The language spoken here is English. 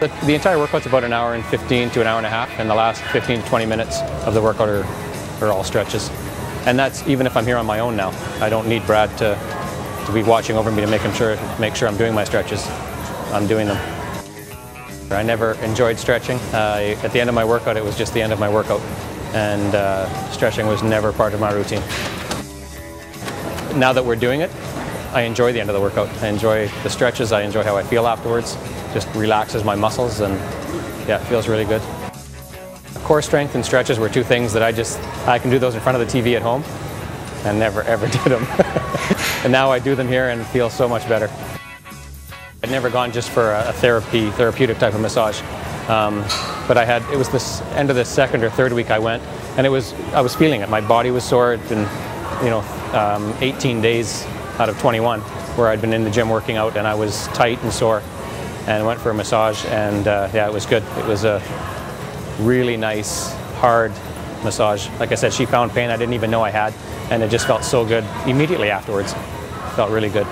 The, the, entire workout's about an hour and 15 to an hour and a half, and the last 15 to 20 minutes of the workout are, are all stretches. And that's even if I'm here on my own now. I don't need Brad to, to be watching over me to make, sure, make sure I'm doing my stretches. I'm doing them. I never enjoyed stretching. Uh, at the end of my workout, it was just the end of my workout. And uh, stretching was never part of my routine. Now that we're doing it, I enjoy the end of the workout. I enjoy the stretches. I enjoy how I feel afterwards. Just relaxes my muscles and yeah, it feels really good. Core strength and stretches were two things that I just, I can do those in front of the TV at home and never ever did them. and now I do them here and feel so much better. I'd never gone just for a therapy, therapeutic type of massage. Um, but I had, it was this end of the second or third week I went and it was, I was feeling it. My body was sore. It'd been, you know, um, 18 days out of 21 where I'd been in the gym working out and I was tight and sore and went for a massage and uh, yeah, it was good. It was a really nice, hard massage. Like I said, she found pain I didn't even know I had and it just felt so good immediately afterwards. Felt really good.